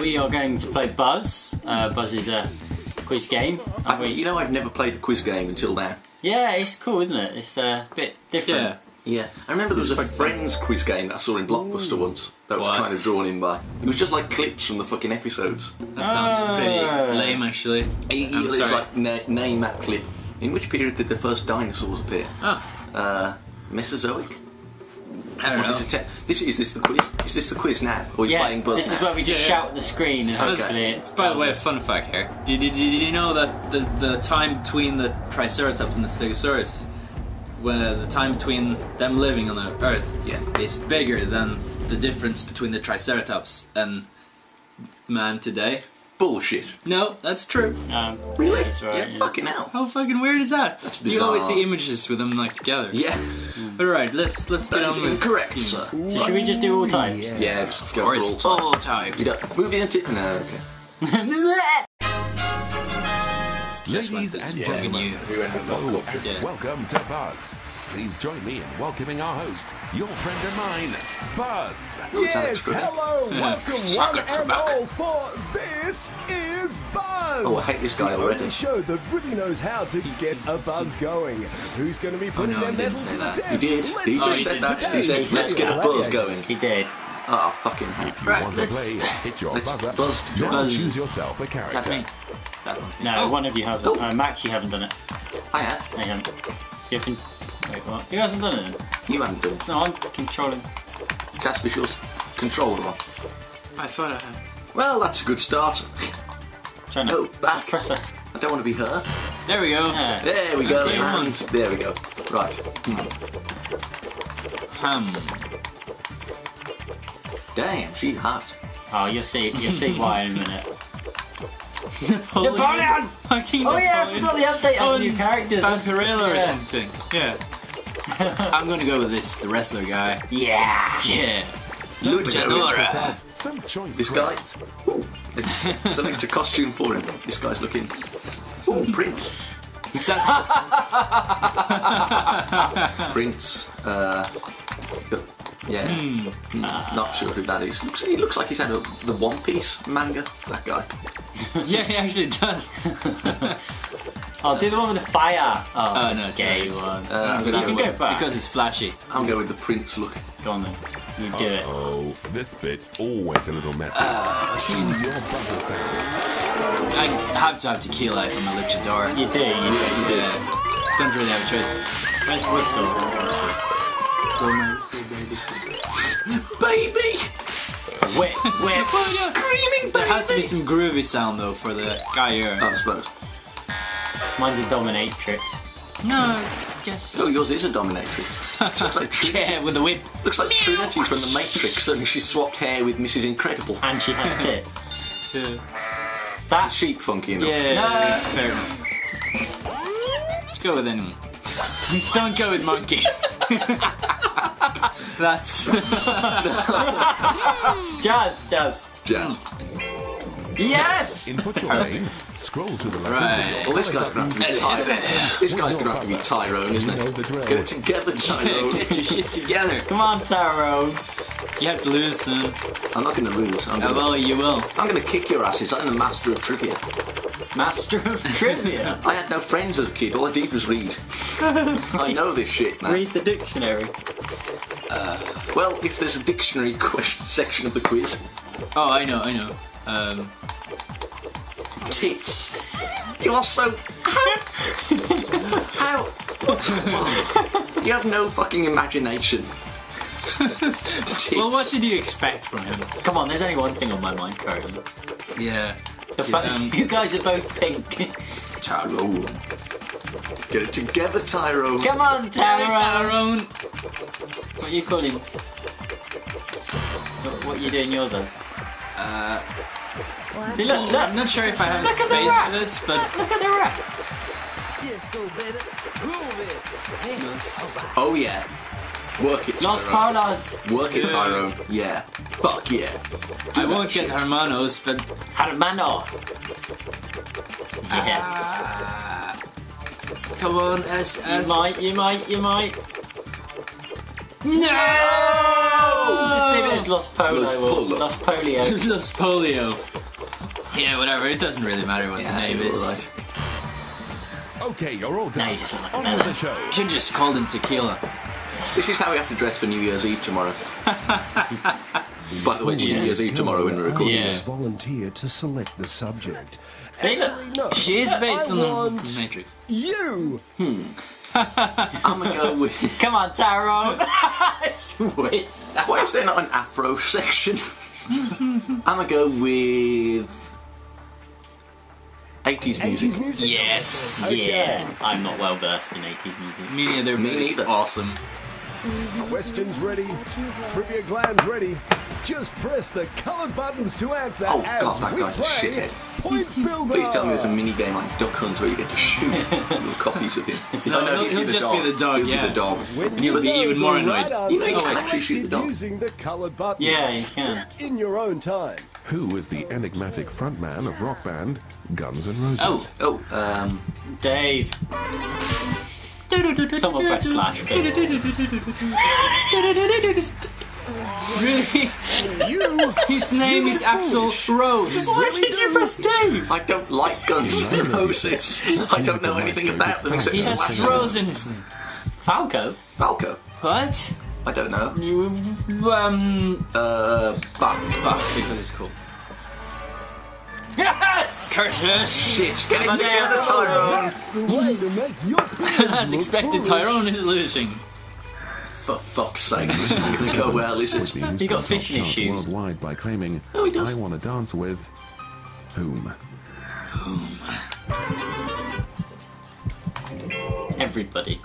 we are going to play Buzz. Uh, Buzz is a quiz game. I, we- you know, I've never played a quiz game until now. yeah, it's cool, isn't it? It's uh, a bit different. Yeah. Yeah, I remember there was a Friends quiz game that I saw in Blockbuster once. That was What? kind of drawn in by. It was just like clips from the fucking episodes. That sounds pretty Ah. lame, actually. It, I'm it was like na- name that clip. In which period did the first dinosaurs appear? Oh, Uh, Mesozoic. I don't What is know. it te- this is this the quiz? Is this the quiz now? Or are you Yeah, playing Buzz this is now? where we just Yeah, yeah. shout at the screen and Okay. hopefully it's. By the way, a fun fact here. Did, did, did you know that the, the time between the Triceratops and the Stegosaurus, where the time between them living on the Earth, Yeah. is bigger than the difference between the Triceratops and man today? Bullshit. No, that's true. Um, Really? That's right. yeah, yeah. Fucking hell. How fucking weird is that? That's You always see images with them like together. Yeah, But right, let's let's get that is on with incorrect, sir. So should we just do all time? Yeah, just Of go course, all time. all time. You don't move it into no. Okay. Ladies and Yeah. gentlemen, We hello and Yeah. welcome to Buzz. Please join me in welcoming our host, your friend and mine, Buzz. No, it's Alex Yes, hello, welcome mm. Suck one it, and all for This Is Buzz! Oh, I hate this guy the already. only show that really knows how to get a buzz going. Who's going to be putting no, their he didn't metal say to the that. test? He did. Let's He Oh, just said that. He said, "Let's get a buzz going." He did. Oh, fucking hell. If you Right, want to let's- play, hit your let's buzzer. buzz- buzz. choose yourself a Is that character. Me? That one. No, Oh. one of you hasn't. Oh. Uh, Max, you haven't done it. I have. No, you haven't. You can. Wait, what? Who hasn't done it? You haven't done. It. No, I'm controlling. Cast visuals. Control them. I thought I had. Well, that's a good start. Trying to No, back. press it. I don't want to be her. There we go. Yeah. There we go. Okay, and there we go. Right. Ham. Damn, she's hot. Oh, you'll see. You'll see why in a minute. Napoleon. Napoleon! Fucking Oh yeah, I Napoleon. forgot the update Oh, on new characters. Vampirella or something. Yeah. I'm gonna go with this, the wrestler guy. Yeah. Yeah. Let's Luchadora. Some choice This guy. words. Ooh, let's select a costume for him. This guy's looking. Ooh, Prince. Prince. Uh, yeah. Hmm, Not sure who that is. Looks, he looks like he's had a, the One Piece manga. That guy. Yeah, he actually does. I'll do the one with the fire. Oh, Oh, no, gay it's- one. Uh, I'm you gonna can go. go With, back. Because it's flashy. I'm going with the Prince look. Go on then. You do it. Oh, this bit's always a little messy. choose your buzzer sound. I have to have tequila if I'm a luchador. You do. You do. You do. Yeah. Don't really have a choice. Where's whistle? Whistle. Go my whistle, baby. Baby! Whip. Whip. Screaming There has to be some groovy sound though for the guy here. I suppose. Mine's a dominatrix. No, I guess. Oh, yours is a dominatrix. Looks like Trinity, Yeah, with the whip. looks like Trinity from The Matrix, only she swapped hair with Mrs. Incredible. And she has tits. Yeah. That. Sheep funky enough. Yeah, No. fair enough. Just, just go with anyone. Don't go with monkey. That's Jazz. Jazz. Jazz. Yes. Input your name, scroll through the letters. Right. Well, this guy's gonna have to be Tyrone. This guy's gonna have to be Tyrone, isn't You know the drill. it? Get it together, Tyrone. get your shit together. Come on, Taro. You have to lose then. I'm not gonna lose. I'm Oh, gonna, well, you will. I'm gonna kick your asses. I'm the master of trivia. Master of trivia. I had no friends as a kid. All I did was read. I know this shit, man. Read the dictionary. Well, if there's a dictionary question section of the quiz, Oh, I know, I know. Um, tits. You are so. How? you have no fucking imagination. Tits. well, what did you expect from him? Come on, there's only one thing on my mind currently. Yeah. The fact Um, you guys are both pink. Tyrone. Get it together, Tyrone. Come on, Taro. Tyrone. What are you calling? What, what are you doing yours as? Uh, See, look, I'm not sure if I have Look space for this, but look at the rat. Oh yeah. Work it, Los Tyrone. Palos. Work it, Tyrone. Yeah. Fuck yeah. Do I that won't get hermanos, but Hermano. Yeah. Ah. come on, S You might, you might, you might. No! Just leave it as Lost Polo Lost or Polo. Lost Polio. Los Polio. Yeah, whatever. It doesn't really matter what the name you're is. all right. Okay, you're all done. No, you just look like On with the melon. show. Should just called him Tequila. This is how we have to dress for New Year's Eve tomorrow. By the way, it's New Year's Eve tomorrow when we're recording Yeah. this. Volunteer to select the subject. See, look. No, She is based I on the Matrix. you. Hmm. I'm gonna go with. Come on, Tyrone. Wait. Why is there not an Afro section? I'm gonna go with. 80s music. 80s music. Yes. Yeah, I'm not well versed in 80s music. Me neither. Me but it's neither. Awesome. Questions ready, trivia glands ready. Just press the coloured buttons to answer Oh, as God, that we guy's a shithead. Point Builder. Please tell me there's a mini game like Duck Hunt where you get to shoot little copies of him. No, no, he'll- he'd he'll the just be the dog, He'll yeah. be the dog. When And you'll be even more annoyed. right You know, you can actually shoot the dog. Using the coloured buttons. Yeah, you can. In your own time. Who is the enigmatic frontman of rock band Guns N' Roses? Oh. Oh, um, Dave. Someone press slash. Really? You. His name is Axl Rose. Why did you press Dave? I don't like Guns N' Roses. I don't know anything about them except He has Slash Rose in his name. Falco? Falco. What? I don't know. You, um, Uh, Bach. Bach, because it's cool. Yes! Curses! Shit, get it on, together, Dave. Tyrone. The way to make your peers As expected. Tyrone is losing. For fuck's sake, this isn't going to go well, is it? He got to the fish in his shoes. worldwide by claiming Oh, he does. I want to dance with whom? Whom? Everybody.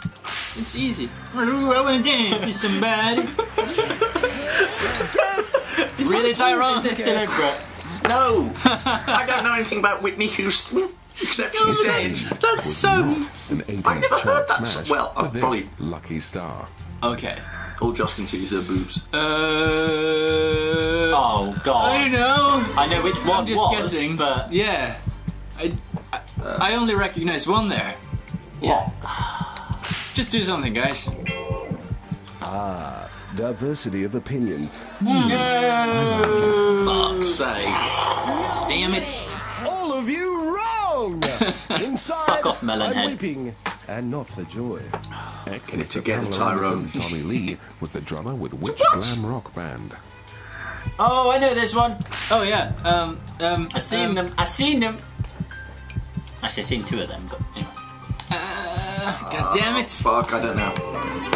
It's easy. I want to dance with somebody. really, Tyrone? Is this deliberate? No! I don't know anything about Whitney Houston, except she's dead. That's so. An I 80s never heard that smash so- well, for I've this probably- lucky star. Okay. All Josh can see is her boobs. Uh. Oh, God! I don't know. I know which one I'm just was, guessing. but... Yeah. I, I, I only recognize one there. Yeah. Just do something, guys. Diversity of opinion. No! Fuck's sake. Damn it. All of you wrong! Inside, Fuck off, I'm Melonhead. weeping, and not for joy. Ex-Mr. together, Pamela Tyrone. Anderson, Tommy Lee was the drummer with which glam rock band? Oh, I know this one. Oh, yeah. Um, um. I seen um, them. I seen them. Actually, I seen two of them, but anyway. God damn it. Fuck, I don't know.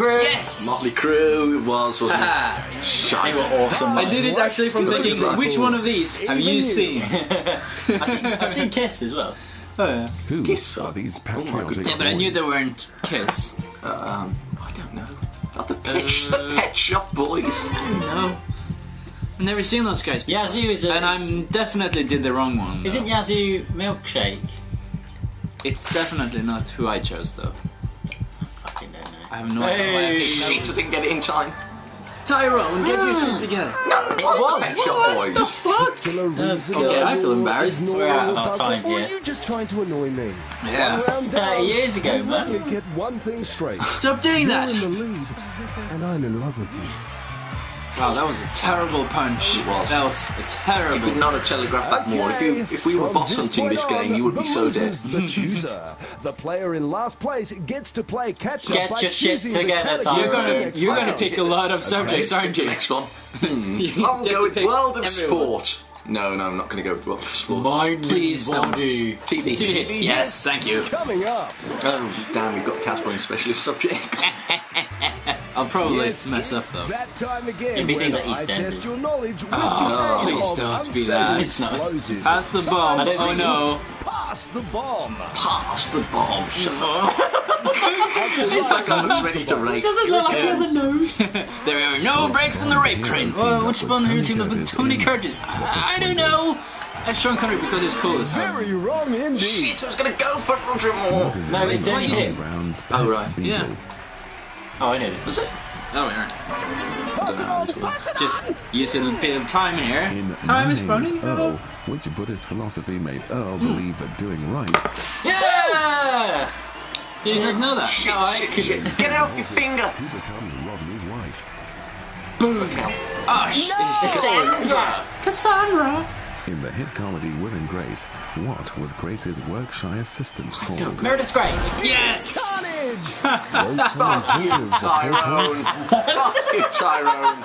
Motley Crue. Yes! Motley Crue was, wasn't Ah, it? They were awesome. I did it actually from Still thinking, good. which one of these have Even you you. seen? I've seen Kiss as well. Oh, yeah. Who Kiss. are these Oh patriotic goodness. Yeah, but I knew boys? they weren't Kiss. Um, I don't know. Oh, the pet, the pet shop boys. I don't know. I've never seen those guys before. Yazoo is a. And I'm definitely did the wrong one. though. Isn't Yazoo milkshake? It's definitely not who I chose, though. Fucking don't know. I have no idea. why I Shit, I didn't get it in time. Tyrone, get your shit together. No, it was the pet shop boys. Particular reason Okay, I feel you're embarrassed. ignoring We're out of the our time or here. are you just trying to annoy me? Yeah. One 30 years ago, man. only get one thing straight. Stop doing You're that! in the lead, and I'm in love with you. Wow, that was a terrible punch. It was. That was a You could terrible. not have telegraphed that more. If you if we were boss hunting this game, you would be so dead. The chooser, the player in last place, gets to play catch up Get by your shit together, category You're gonna, next you're gonna pick a lot of subjects, aren't you? Next one. Hmm. I'll get go with World of everyone. Sport. No, no, I'm not going to go with World of Sport. Mind Please don't. body. TV. Two hits. Yes, thank you. Coming up, Oh, damn, we've got Casper in specialist subject. I'll probably Yes, mess up though. that time again It'd be when things like I EastEnders. test your knowledge with Oh, the please don't be that. unstable It's not. Pass the bomb. I Oh no. Pass the bomb. Pass the bomb. Shut up. it's like I was ready to rape. Doesn't look like he has a nose. There are no breaks in the rape train. Well, which one are you teamed up with Tony Curtis? I, I don't know. Uh, Sean Connery because he's coolest. Very wrong indeed. Shit, I was going to go for Roger Moore. No, it's only Tony him. Oh, right. Yeah. Beagle. Oh, I know this. Was it? Oh, we aren't. Pass it on, pass it Just using a bit of time here. In Time My is Name running Earl, out. which Buddhist philosophy made Earl hmm. believe that doing right Yeah! Did you not know that? Shit, No, I- shit, shit. Get out your finger. who becomes Rodney's wife? Boom! Oh, shit. Cassandra! Cassandra! In the hit comedy Will and Grace, what was Grace's Workshire assistant called? Meredith Grey. Yes! Tyrone. Fuck you, Tyrone.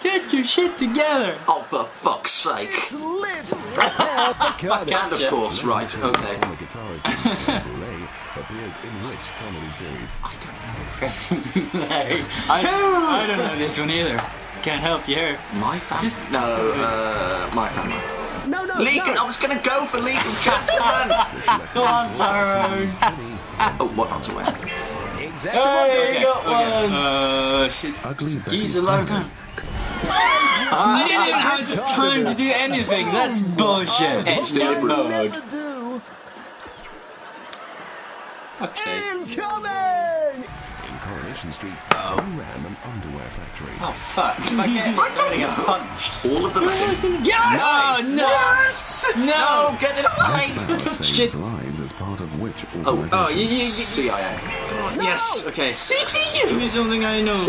Get your shit together! Oh, for fuck's sake. It's lit. Prepare for carnage. And of course, right, okay. Former guitarist David Boulay appears in which comedy series? I don't know. I, I don't know this one either. Can't help you here. My family? Just- No, uh, my family. No, no, League, no. I was going to go for League of Gentlemen. Go on, Tyrone. oh, what not to wear? Exactly. Hey, you got Okay. one. Uh, shit. Ugly Betty Jeez, a lot of time. Sanders. I didn't even have the time to do anything. That's bullshit. It's no mode. Never do. Fuck's sake. Incoming. In Coronation Street, oh, who ran an underwear factory? Oh, fuck. If I get it, I'm gonna get punched. All of them. Yes! Oh, no! Yes! No! no! Get it away! Bauer saves Shit. lives as part of which Oh, oh organization? Oh, you, you, you, CIA. yes, okay. Give me something I know.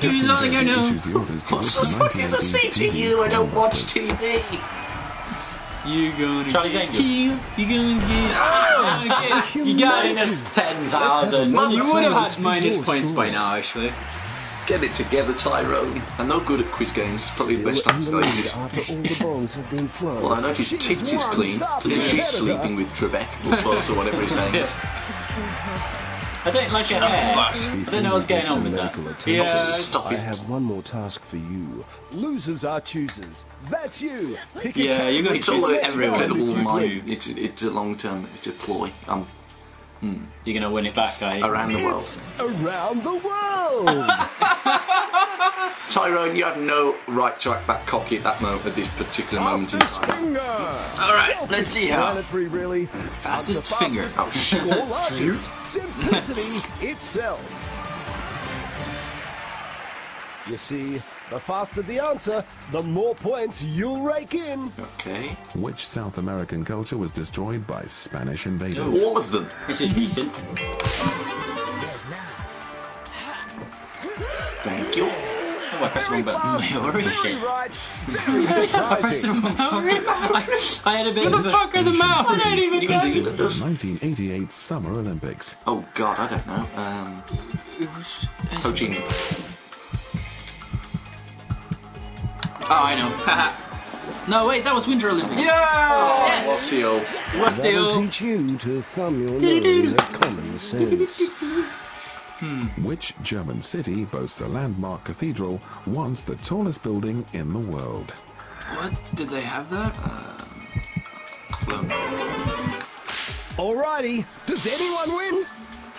Give me Captain something I know. issues the orders to What the the fuck is a CTU? I don't watch blockbusters. TV. You're gonna Charlie's get killed. You're gonna get. You're gonna get. You got it. Minus 10,000. You would have had minus points by now, actually. Get it together, Tyrone. I'm no good at quiz games. Probably the best time to Still the lead this. after all the bombs have been flown. Well, I noticed She's Tiggs is clean. stop Clearly ahead she's sleeping with Trebek or Buzz or whatever his name is. I don't like her hair. I don't know what's going on with that. Yeah. Stop I it. have one more task for you. Losers are choosers. That's you. Pick Yeah, you're gonna choose a, everyone. it's all if my. It's it's a long term. It's a ploy. I'm Hmm. You're gonna win it back, are you? around the world. It's around the world. Tyrone, you have no right to act that cocky at that moment, at this particular moment in Fastest time. finger. All right, let's see how. Planetary, really. Fastest The finger. fastest Oh, Score largest. Simplicity itself. You see, the faster the answer, the more points you'll rake in. Okay. Which South American culture was destroyed by Spanish invaders? All of them. This is recent. Thank you. Oh, I pressed the wrong button. Very Shit. right. Very surprising. I had a bit Where of the a- fuck are the mouse? I don't even know. Zealanders. 1988 Summer Olympics. Oh God, I don't know. Um, Ho Chi Minh. Oh, I know. Haha. no, wait, that was Winter Olympics. Yeah! What's the old? What's the That'll teach you to thumb your nose at common sense. Hmm. Which German city boasts a landmark cathedral, once the tallest building in the world? What? Did they have that? Uh, Cologne. Alrighty, does anyone win?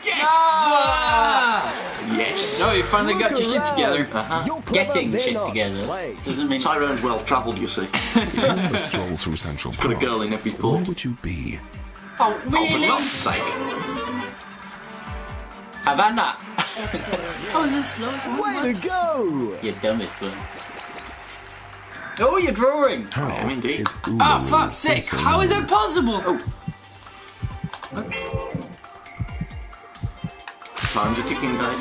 Ah! ah! Yes. No, you finally got your shit together. Uh-huh. Getting shit together Play. doesn't mean. Tyrone's well travelled, you see. a stroll through Central Got a girl in every Where would you be? Oh, Oh, for really? God's sake. Havana. How is this? That was Way to go! You dumbest one. Oh, you're drawing. How am indeed. is Oh, Ulu fuck's sake! also How is that possible? Time's a ticking, guys.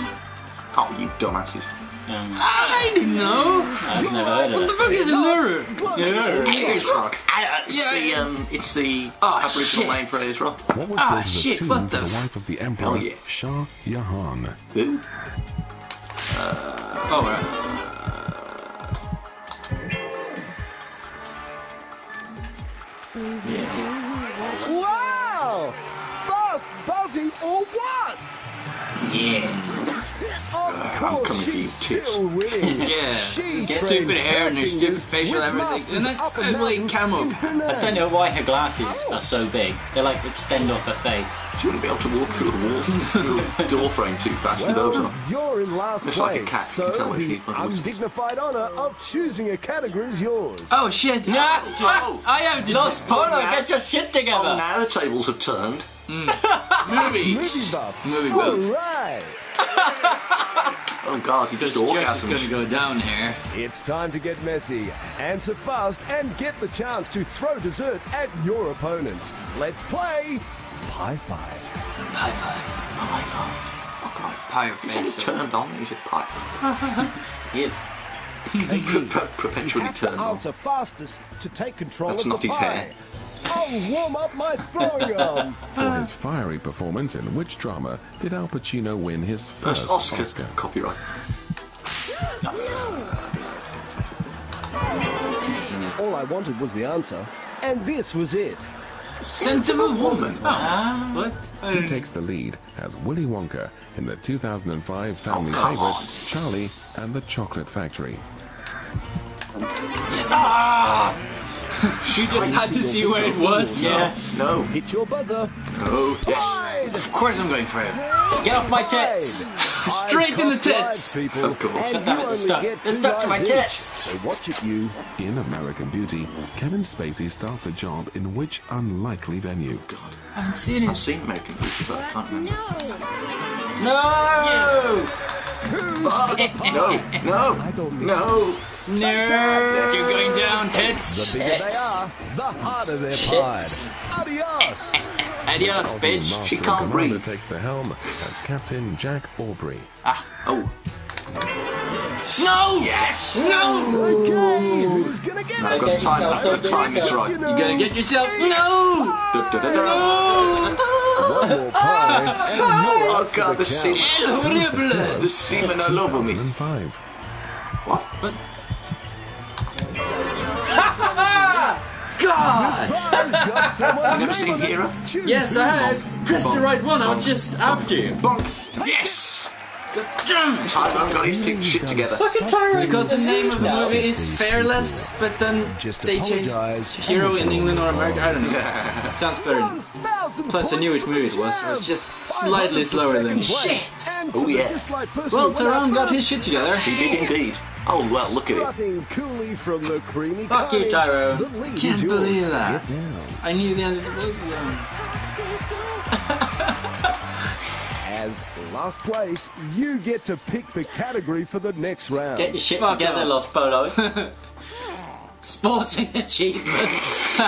Oh, you dumbasses. Um, I don't know. I've never heard What of the it. fuck is a lure? Ayers Rock. Uh, It's the um, it's the Oh, Aboriginal name for Ayers Rock. What was Ah, built as shit, tomb what the the wife of the emperor, yeah. Shah Jahan? Who? Oh, right. Wow! Fast buzzing or what? Yeah. Of I'm coming for you, she's tits. still winning. Yeah. She's Get stupid hair and her her stupid facial with everything. masters And that up ugly mountain camo. in her I don't know why her glasses oh. are so big. They like extend off her face. She wouldn't be able to walk through the wall, through the door frame too fast with those on. you're in last It's place, like a cat, you so can tell the she- undignified honour of choosing a category is yours. Oh shit! Yeah. Oh, I have to Lost Polo, get your shit together. oh, together. now the tables have turned. Mm. movies. Movie buff. Movie buff. right. Oh God, he just This just is gonna go down here. It's time to get messy. Answer fast and get the chance to throw dessert at your opponents. Let's play Pie Five. Pie five. High five. Oh God. Pie your He said it face. turned on. He said pipe. He is. Per- per- perpetually turned on. answer fastest to take control That's of not the his pie. hair. I'll warm up my throwing. For his fiery performance in which drama did Al Pacino win his First first Oscar, Oscar? copyright. All I wanted was the answer, and this was it. Scent of a woman. Oh, ah. what? Who takes the lead as Willy Wonka in the 2005 family Oh, favorite on. Charlie and the Chocolate Factory? Ah! You just had to see where it was. Yeah. No, Hit your buzzer. no, yes, Of course I'm going for it. Get off my tits! Straight in the tits. Of course. And Damn it, you it's stuck. get It's stuck to my tits. So watch it, you. In American Beauty, Kevin Spacey starts a job in which unlikely venue? Oh, God. I haven't seen I've it. seen American Beauty, but I can't remember. No! No, no, I don't no. No. You're going down, tits. The bigger they are, the harder their pride. Shits. Adios. Adios, bitch. She can't Commander breathe. takes the helm as Captain Jack Aubrey. Ah, Oh, No. yes. No. Okay, who's gonna get I've got time. I've got time. It's right. You are You gotta get yourself. No. Da, da, da, da. one more pie, and you're Oh God, the the count. semen, El horrible. the semen all over me. 2005. What? God. Pies got Never seen. Hero? Yes. I had. Press the right one. I was just after you. Bonk. Yes. Damn it. Tyrone got his t- shit together. Because the name of the movie is Fearless, but then Just they changed apologize. Hero in England or America. I don't know. It sounds better. Plus, I knew which movie it was. the It was just slightly slower than shit. Oh, for yeah. Well, who Tyrone got his shit together. He did indeed. Oh well, look at it. Strutting coolly from the creamy Fuck you, carnage. Tyrone. The lead Can't yours. believe that. I knew the end of the movie. As last place, you get to pick the category for the next round. Get your shit Fuck together, off. Los Polos. Sporting achievements.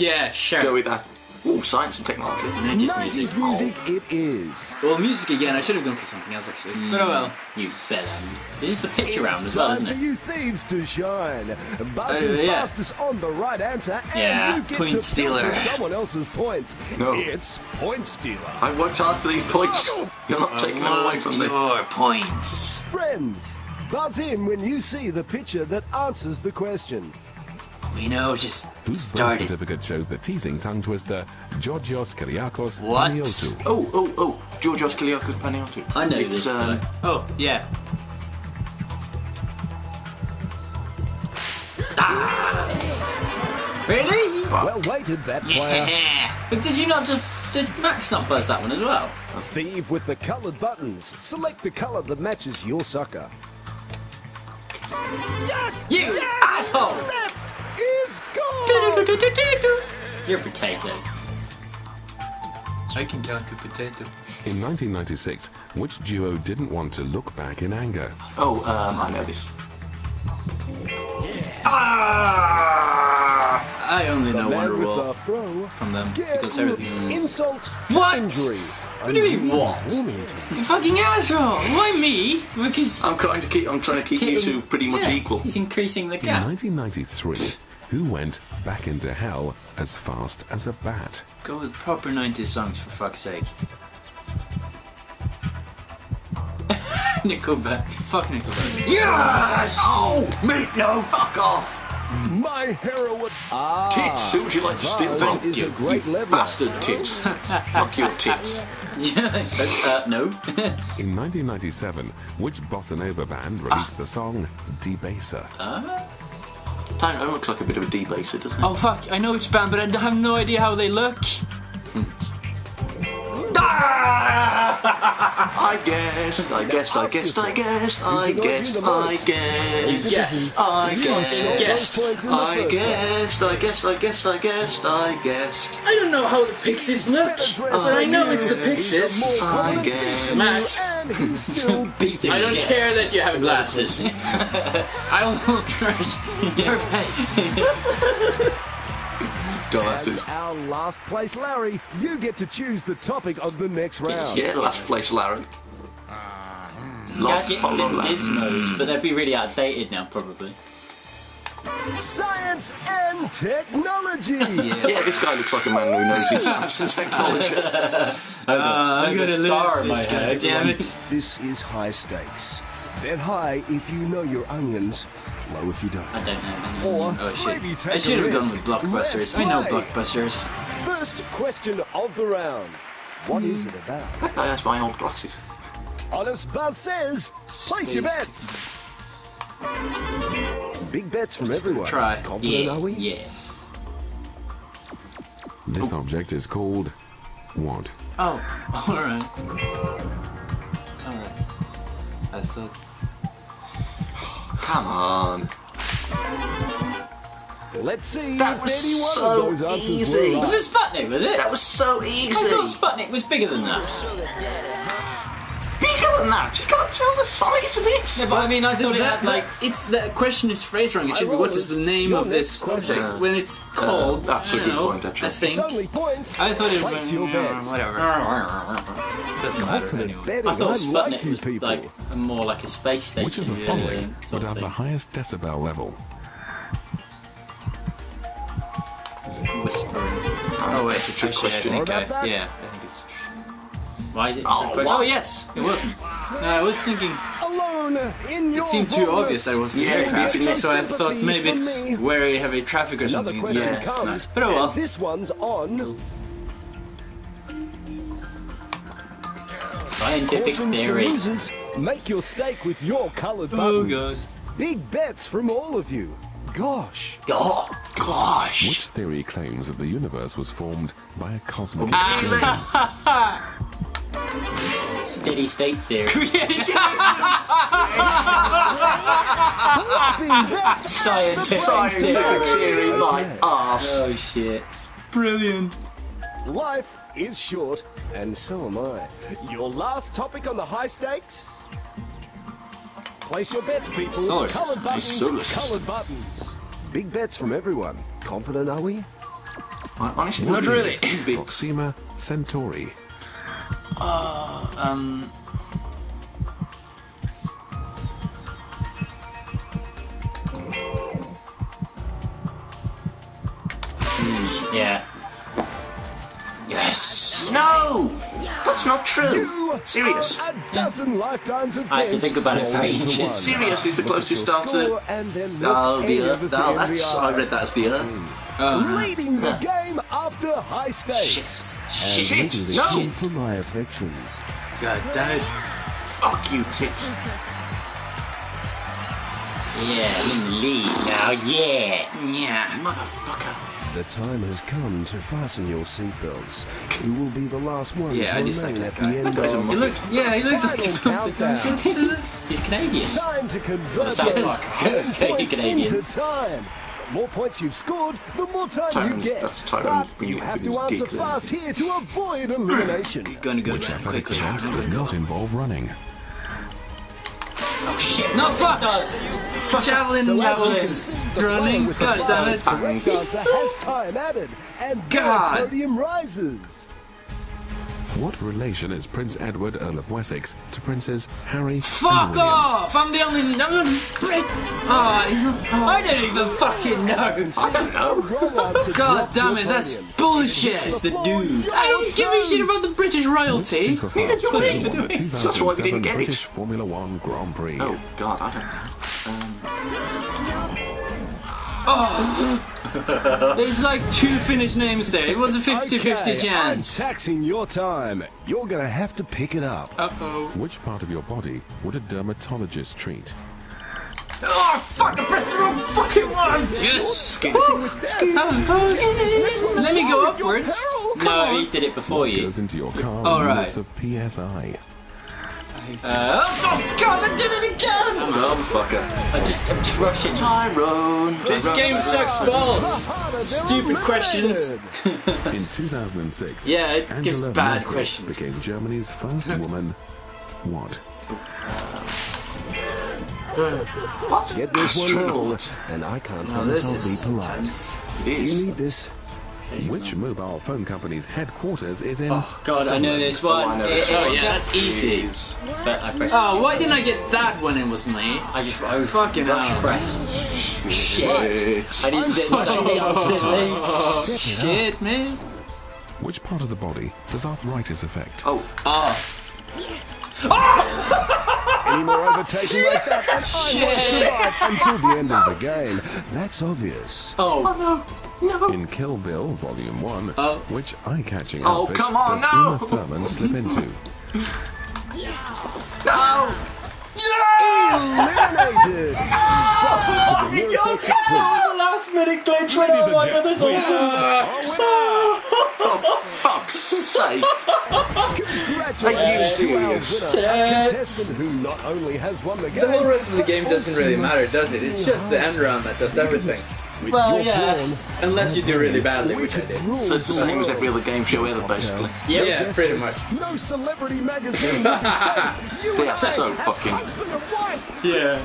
Yeah, sure. Go with that. Oh, science and technology. 90s 90s music. music it is. Well, music again. I should have gone for something else actually. But oh well. you better. Is this is the picture round It's as well, time isn't for it? you thieves to shine. Buzzing Uh, yeah. fastest on the right answer, and you get point to stealer. someone else's points. No. It's point stealer. I worked hard for these points. You're not taking them away from me. your points. Friends, buzz in when you see the picture that answers the question. We know. Just Whose birth start it. certificate shows the teasing tongue twister Georgios Kyriacos What? Panayiotou? Oh, oh, oh. Georgios Kaliakos Panayiotou. I know it's, this um, guy. Oh yeah. Really? Well waited, that player. Yeah. But did you not just. Did Max not buzz that one as well? A thief with the coloured buttons. Select the colour that matches your sucker. Yes! You asshole! Left is gone! You're a potato. I can count to potato. In 1996, which duo didn't want to look back in anger? Oh, um, I know this. Yeah. Ah! I only know Man with the Wonderwall from them because everything was. insult to What? injury. What do you mean, what? You fucking asshole! Why me? Because. I'm trying to keep. I'm trying to keep you two pretty much Yeah, equal. He's increasing the gap. In gap. 1993, who went back into hell as fast as a bat? Go with proper 90s songs for fuck's sake. Nickelback. Fuck Nickelback. Yes! Oh, me no. Fuck off. My heroin. Ah, Tits. Who would you like to steal Buzz from? is a great leveler. Bastard tits. Fuck your tits. uh, no. In 1997, which bossa nova band released the song Debaser? Tyrone looks like a bit of a debaser, doesn't he? Oh fuck! I know which band, but I have no idea how they look. Hmm. I guessed, I guessed, I guessed, I guessed, I guessed, I guessed, Yes. I Yes. guessed, I guessed, I guessed, I guessed, I guessed, I guessed, I don't know how the Pixies look, but I know it's the Pixies. I guessed. Max, And he's still Beat the I don't care that you have glasses. I will crush your face. Glasses. As our last place, Larry, you get to choose the topic of the next round. Yeah, last place, Larry. Lost gadgets Hollow and Land. gizmos, but they'd be really outdated now, probably. Science and technology. Yeah, this guy looks like a man who knows his science and technology. Uh, I'm gonna a star lose this guy. Damn it! This is high stakes. Bet high if you know your onions, low if you don't. I don't know. Or Oh shit! maybe take I should have gone with blockbusters. Let's I know blockbusters. First question of the round. What is it about? That guy has my old glasses. Honest Buzz says, place your bets. Big bets from everyone. try. Confident Yeah, are we? yeah. This object is called what? Oh, all right. All right. I thought. Come on. Let's see That if was any so of those easy. were Was right. it Sputnik, was it? That was so easy. I thought Sputnik was bigger than that. Bigger than that. You can't tell the size of it. Yeah, but I mean, I thought it That, had like. like, it's the question is phrased wrong. It should be what is the name of this question. object when it's called. that's I a don't good know, point, actually. I think. It's only points. I thought it was your bets. whatever. Doesn't matter anyway. I thought Sputnik was people. like more like a space station. Which of the following sort would of have the highest decibel level? whispering? Oh wait, That's a trick question. I think I, uh, yeah, I think it's. Why is it? Oh, a? Oh yes, it wasn't. No, I was thinking Alone in your it seemed too boldness. obvious that it was the Yeah, aircraft, so I thought maybe it's Sympathy from me. very heavy traffic or Another something. question instead. comes. Nice. But oh well. This one's on Scientific Cautions theory. losers. Make your stake with your coloured buttons. Oh, buttons. Big bets from all of you. Gosh. God. Gosh. Which theory claims that the universe was formed by a cosmic Ah. explosion? Steady state theory. Scientific Scientific theory. theory, my arse. Oh shit. Brilliant. Life is short, and so am I. Your last topic on the high stakes? Place your bets, people. Solar coloured system, buttons, Solar system. coloured buttons. Big bets from everyone. Confident are we? My honest Not really. is too. Proxima Centauri. Uh, um. Yeah. Yes. No. That's not true. Sirius. are A dozen lifetimes of I had to think about it for ages. Sirius is the closest star to. score and then Oh, the Earth. No, that's. I read that as the Earth. Hmm. Uh-huh. Leading the game after high stakes. Shit. And No. shit for my affections. God damn it. Fuck you, tits. Yeah, I'm in the lead now. Yeah. Yeah. Motherfucker. The time has come to fasten your seatbelts. You will be the last one Yeah, to I dislike remain that at guy. the end That guy's of He monkey. looks. Yeah, he looks like. final countdown? He's Canadian. time to convert Sounds those Canadian into time. The more points you've scored, the more time Tyrant- you get. that's Tyrant but when you you- have to answer giggle. fast here to avoid elimination. Gonna go Which down athletic quickly. event does not involve running? Oh shit. No, fuck. does. Javelin, So javelin. see, Running. flow with the God damn it. fastest answer has time added, and their God. podium rises. What relation is Prince Edward, Earl of Wessex, to Princes Harry and Fuck William? off! I'm the only. I'm the Brit. Oh, he's not. I don't even fucking know. I don't know. God damn it, that's bullshit. It's the dude. I don't give a shit about the British royalty. Superfast what won we- the That's why we didn't get it. British Formula One Grand Prix. Oh, God, I don't know. Um, There's like two Finnish names there. It was a 50 50 Okay, chance. I'm taxing your time. You're gonna have to pick it up. Uh oh. Which part of your body would a dermatologist treat? oh, fuck, I pressed the wrong fucking one! Yes! Skin. That. Let me go upwards. No, he did it before you. Goes into your car All with right. units of PSI. Uh, Oh, God, I did it again! Dumb fucker. I just, I'm just rushing. Tyrone. This game sucks balls. Stupid questions. In 2006, Yeah, it gives Angela bad Merkel questions. became Germany's first woman. What? Get this one wrong, Astronaut. and I can't Now promise this I'll is be polite. You need this. Which mobile phone company's headquarters is in? Oh God, I know this Oh, I one. know this one. Oh yeah, that's easy. Jeez. But I pressed. Oh, why didn't I get that when it was me? I just I was Fucking rush hell. pressed. Shit. I didn't get something instantly. Shit, man. Which part of the body does arthritis affect? Oh, ah, yes. Oh, Any more overtaking like that, and I won't survive until the end of the game. That's obvious. Oh, oh no, no! In Kill Bill Volume 1, Oh. which eye-catching Oh, outfit come on, does no! Uma Thurman slip into? Yes. no! Eliminated! Scott to the nearest exit, please. a last minute glitch. When, Ladies oh my and God, that's gents, awesome. Fuck's sake. Congratulations Are you to our uh, serious? contestant who not only has won the game, the whole rest of the game doesn't really matter, does it? It's just the end round that does everything. with Well, yeah. brawn, Unless you do really badly, which I did. So it's the the same as every other game show ever, basically. Yep. Yeah, pretty much. No celebrity magazine will be safe. You They are so fucking- husband and wife. Yeah.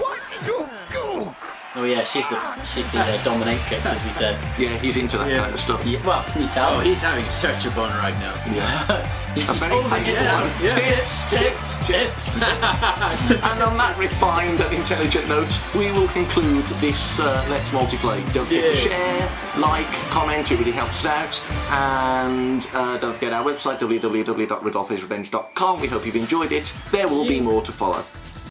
What? Go, go. Oh yeah, she's the she's the uh, dominatrix, as we said. Yeah, he's into that kind of stuff. Yeah, well, can you tell? Oh, he's having such a boner right now. Yeah. He's A very holding it painful out. one. Tits, tits, tits. And on that refined and intelligent note, we will conclude this uh, Let's Multiplay. Don't forget to share, like, comment, it really helps us out. And uh, don't forget our website, www.rodolphesrevenge.com. We hope you've enjoyed it. There will be more to follow.